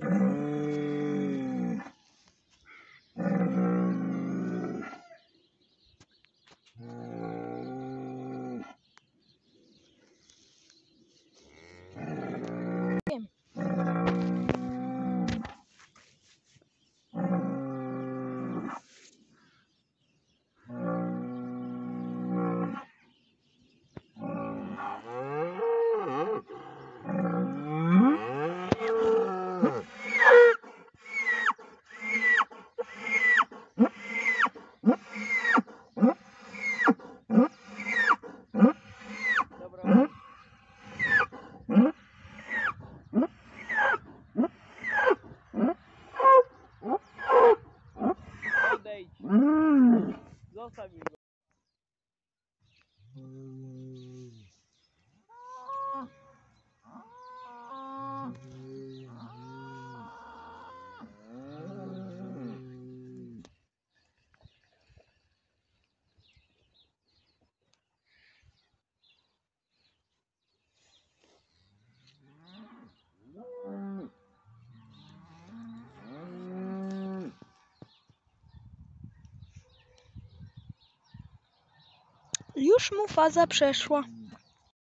Mm-hmm. Nossa, amigo. Hum. Już mu faza przeszła.